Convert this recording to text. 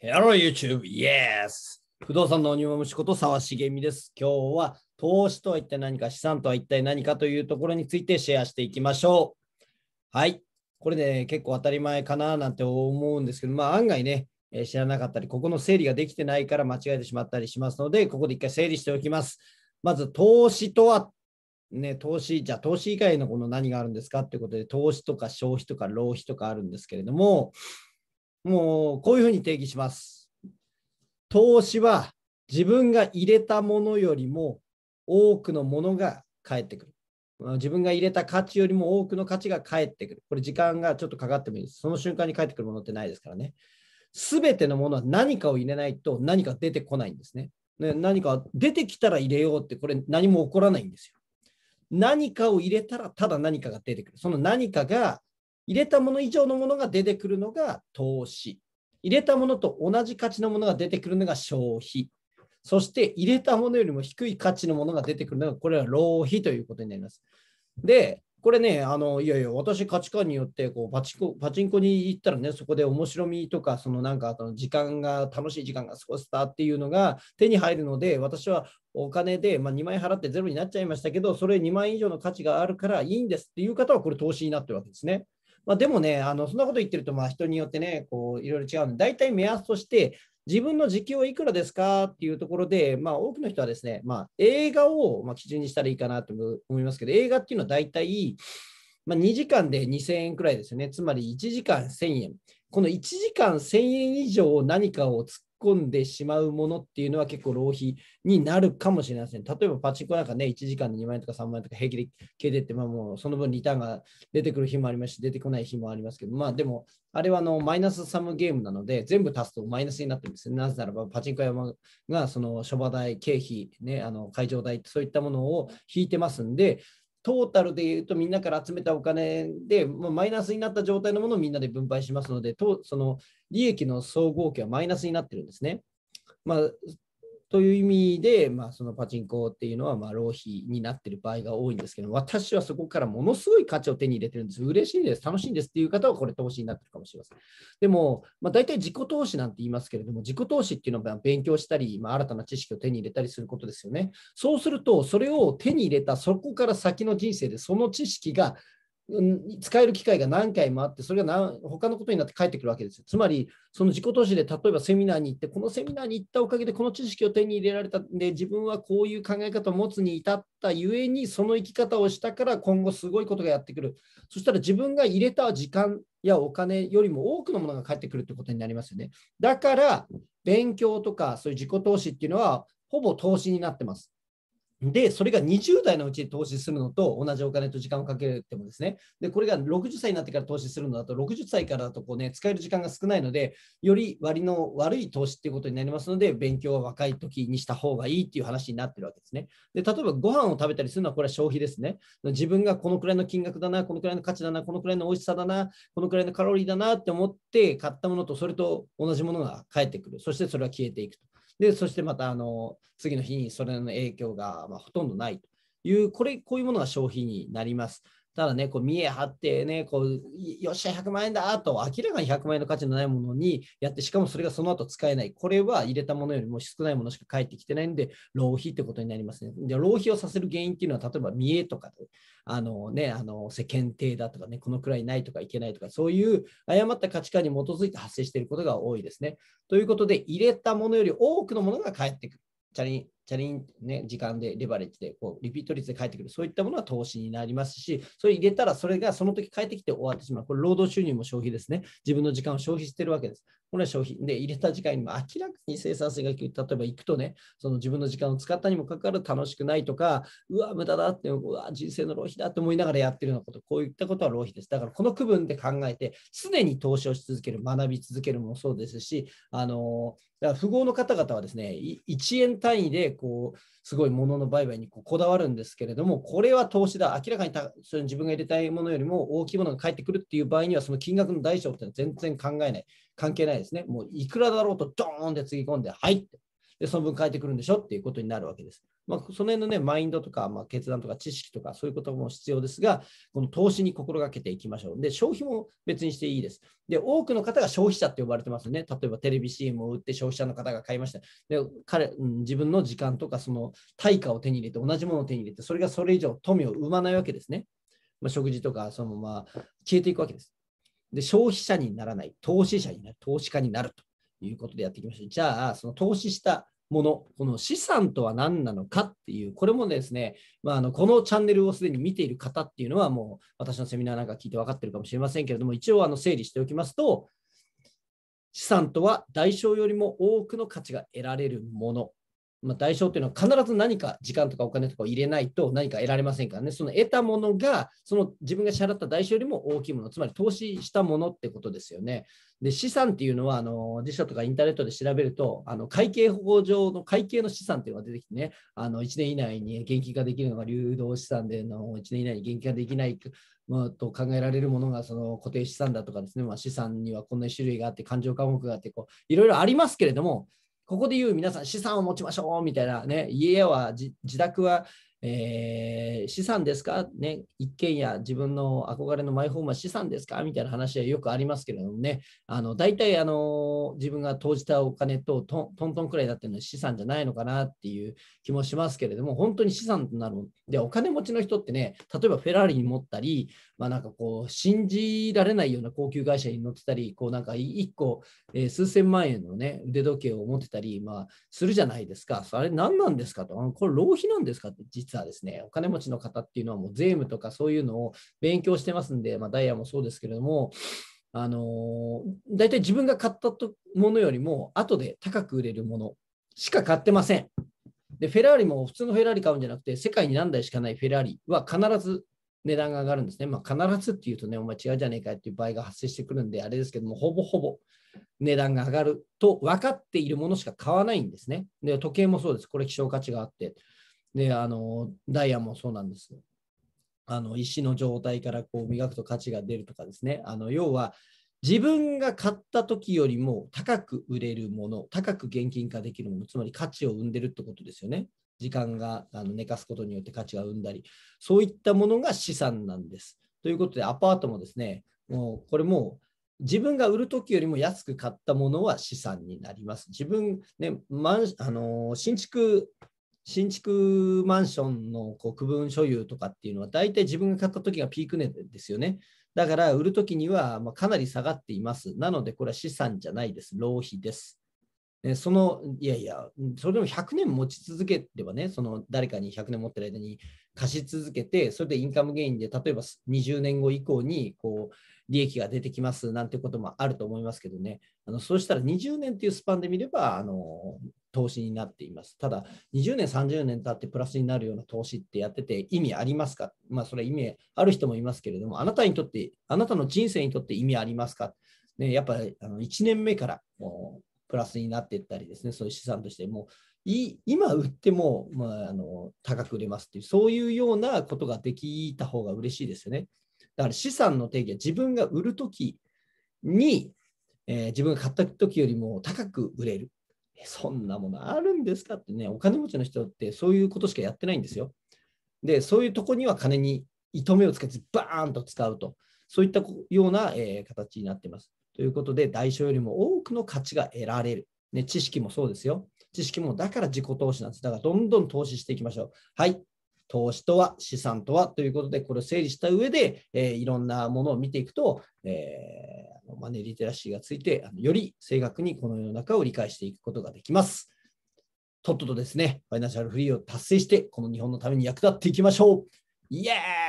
Hello YouTube, yes! 不動産の鬼も虫こと沢茂美です。今日は投資とは一体何か、資産とは一体何かというところについてシェアしていきましょう。はい。これ、ね、結構当たり前かななんて思うんですけど、まあ案外ね、え知らなかったり、ここの整理ができてないから間違えてしまったりしますので、ここで一回整理しておきます。まず、投資とは、ね、投資、じゃあ投資以外のこの何があるんですかっていうことで、投資とか消費とか浪費とかあるんですけれども、もうこういうふうに定義します。投資は自分が入れたものよりも多くのものが返ってくる。自分が入れた価値よりも多くの価値が返ってくる。これ時間がちょっとかかってもいいです。その瞬間に返ってくるものってないですからね。すべてのものは何かを入れないと何か出てこないんですね。ね何か出てきたら入れようってこれ何も起こらないんですよ。何かを入れたらただ何かが出てくる。その何かが入れたもの以上のものが出てくるのが投資。入れたものと同じ価値のものが出てくるのが消費。そして入れたものよりも低い価値のものが出てくるのがこれは浪費ということになります。で、これね、あのいやいや、私価値観によってこうパチコパチンコに行ったらね、そこで面白みとか、そのなんかあの時間が、楽しい時間が過ごせたっていうのが手に入るので、私はお金で、まあ、2万円払ってゼロになっちゃいましたけど、それ2万円以上の価値があるからいいんですっていう方は、これ投資になってるわけですね。まあ、でもね、あのそんなこと言ってると、人によってね、こういろいろ違うので、大体目安として、自分の時給はいくらですか？っていうところで、まあ、多くの人はですね、まあ、映画をまあ基準にしたらいいかなと思いますけど、映画っていうのは大体、まあ、2時間で2000円くらいですよね。つまり1時間1000円。この1時間1000円以上何かを突っ込んでしまうものっていうのは結構浪費になるかもしれません。例えばパチンコなんかね、1時間で2万円とか3万円とか平気で消えてって、まあもうその分リターンが出てくる日もありますし、出てこない日もありますけど、まあでも、あれはあのマイナスサムゲームなので、全部足すとマイナスになってるんですね。なぜならば、パチンコ屋がその諸場代、経費、ね、あの会場代、そういったものを引いてますんで、トータルで言うとみんなから集めたお金で、まあ、マイナスになった状態のものをみんなで分配しますので、とその利益の総合計はマイナスになってるんですね。まあ、という意味で、まあ、そのパチンコっていうのはま浪費になってる場合が多いんですけど、私はそこからものすごい価値を手に入れてるんです。嬉しいです、楽しいんですっていう方はこれ投資になってるかもしれません。でも、まあ、大体自己投資なんて言いますけれども、自己投資っていうのは勉強したり、まあ、新たな知識を手に入れたりすることですよね。そうすると、それを手に入れたそこから先の人生でその知識が使える機会が何回もあって、それが何他のことになって帰ってくるわけですよ。つまり、その自己投資で例えばセミナーに行って、このセミナーに行ったおかげでこの知識を手に入れられたんで、自分はこういう考え方を持つに至ったゆえに、その生き方をしたから今後すごいことがやってくる。そしたら自分が入れた時間やお金よりも多くのものが返ってくるってことになりますよね。だから、勉強とかそういう自己投資っていうのは、ほぼ投資になってます。で、それが20代のうちに投資するのと同じお金と時間をかけてもですね、で、これが60歳になってから投資するのだと、60歳からだとこうね、使える時間が少ないので、より割の悪い投資っていうことになりますので、勉強は若い時にした方がいいっていう話になってるわけですね。で、例えばご飯を食べたりするのはこれは消費ですね。自分がこのくらいの金額だな、このくらいの価値だな、このくらいの美味しさだな、このくらいのカロリーだなって思って買ったものとそれと同じものが返ってくる。そしてそれは消えていくと。で、そしてまたあの次の日にそれの影響がまあほとんどないという、これ、こういうものが消費になります。ただね、こう見え張ってね、こうよっしゃ、100万円だと、明らかに100万円の価値のないものにやって、しかもそれがその後使えない。これは入れたものよりも少ないものしか返ってきてないんで、浪費ってことになりますね。で、浪費をさせる原因っていうのは、例えば見栄とか、あのね、あの世間体だとかね、このくらいないとかいけないとか、そういう誤った価値観に基づいて発生していることが多いですね。ということで、入れたものより多くのものが返ってくる。チャリン、チャリン、ね、時間でレバレッジでこうリピート率で返ってくる、そういったものは投資になりますし、それ入れたらそれがその時返ってきて終わってしまう。これ、労働収入も消費ですね。自分の時間を消費してるわけです。これは消費。で、入れた時間にも明らかに生産性が低い。例えば行くとね、その自分の時間を使ったにもかかわらず楽しくないとか、うわ、無駄だって、うわ、人生の浪費だって思いながらやってるようなこと、こういったことは浪費です。だから、この区分で考えて、常に投資をし続ける、学び続けるもそうですし、あの、だから富豪の方々はですね、1円単位でこうすごいものの売買にこうこだわるんですけれども、これは投資だ、明らかにたその自分が入れたいものよりも大きいものが返ってくるっていう場合には、その金額の大小っていうのは全然考えない、関係ないですね。もういくらだろうとドーンってつぎ込んで、はいって。で、その分変えてくるんでしょ？っていうことになるわけです。まあ、その辺のね、マインドとか、まあ、決断とか知識とか、そういうことも必要ですが、この投資に心がけていきましょう。で、消費も別にしていいです。で、多くの方が消費者って呼ばれてますね。例えばテレビ CM を売って消費者の方が買いました。で、彼、うん、自分の時間とか、その対価を手に入れて、同じものを手に入れて、それがそれ以上富を生まないわけですね。まあ、食事とか、そのまま消えていくわけです。で、消費者にならない、投資者になる、投資家になるということでやってきましょう。じゃあ、その投資したもの、この資産とは何なのかっていう、これもですね、まあ、あのこのチャンネルをすでに見ている方っていうのは、もう私のセミナーなんか聞いて分かってるかもしれませんけれども、一応あの整理しておきますと、資産とは代償よりも多くの価値が得られるものまあ、代償っていうのは必ず何か時間とかお金とかを入れないと何か得られませんからね、その得たものが、その自分が支払った代償よりも大きいもの、つまり投資したものってことですよね。で、資産っていうのは、あの辞書とかインターネットで調べると、あの会計法上の会計の資産っていうのが出てきてね、あの1年以内に現金化できるのが流動資産での、1年以内に現金化できない。ま、と考えられるものがその固定資産だとかですね、まあ、資産にはこんな種類があって、勘定科目があって、こういろいろありますけれども、ここで言う皆さん資産を持ちましょうみたいなね、家は自宅はえー、資産ですか、ね、一軒家、自分の憧れのマイホームは資産ですか？みたいな話はよくありますけれどもね、あの大体あの自分が投じたお金とトントンくらいだっていうのは資産じゃないのかなっていう気もしますけれども、本当に資産となる。で、お金持ちの人ってね、例えばフェラーリに持ったり、まあ、なんかこう、信じられないような高級会社に乗ってたり、こうなんか1個、えー、数千万円のね、腕時計を持ってたり、まあ、するじゃないですか。それ何なんですかと、これ浪費なんですかって実はですね、お金持ちの方っていうのはもう税務とかそういうのを勉強してますんで、まあ、ダイヤもそうですけれども、あのー、大体自分が買ったものよりも後で高く売れるものしか買ってません。で、フェラーリも普通のフェラーリ買うんじゃなくて、世界に何台しかないフェラーリは必ず値段が上がるんですね。まあ、必ずっていうとね、お前違うじゃねえかっていう場合が発生してくるんで、あれですけども、ほぼほぼ値段が上がると分かっているものしか買わないんですね。で、時計もそうです。これ希少価値があって。で、あの、ダイヤもそうなんです。あの、石の状態からこう磨くと価値が出るとかですね。あの、要は、自分が買った時よりも高く売れるもの、高く現金化できるもの、つまり価値を生んでるってことですよね。時間があの寝かすことによって価値が生んだり、そういったものが資産なんです。ということで、アパートもですね、もうこれも自分が売るときよりも安く買ったものは資産になります。自分、ね、あの新築新築マンションのこう区分所有とかっていうのは、大体自分が買った時がピーク値ですよね。だから売るときにはまかなり下がっています。なので、これは資産じゃないです。浪費です。その、いやいや、それでも100年持ち続ければね、その誰かに100年持ってる間に貸し続けて、それでインカムゲインで、例えば20年後以降にこう利益が出てきますなんてこともあると思いますけどね、あのそうしたら20年っていうスパンで見れば、あの投資になっています。ただ、20年、30年経ってプラスになるような投資ってやってて意味ありますか？まあ、それ意味ある人もいますけれども、あなたにとって、あなたの人生にとって意味ありますか？ね、やっぱりあの1年目からもうプラスになっていったりですね、そういう資産として、もうい今売っても、まあ、あの高く売れますっていう、そういうようなことができた方が嬉しいですよね。だから資産の定義は自分が売るときに、えー、自分が買ったときよりも高く売れる。そんなものあるんですか？ってね、お金持ちの人ってそういうことしかやってないんですよ。で、そういうとこには金に糸目をつけてバーンと使うと、そういったような、えー、形になっています。ということで、代償よりも多くの価値が得られる。ね、知識もそうですよ。知識もだから自己投資なんです。だからどんどん投資していきましょう。はい。投資とは、資産とはということで、これを整理した上で、えー、いろんなものを見ていくと、えー、マネーリテラシーがついて、より正確にこの世の中を理解していくことができます。とっととですね、ファイナンシャルフリーを達成して、この日本のために役立っていきましょう。イエーイ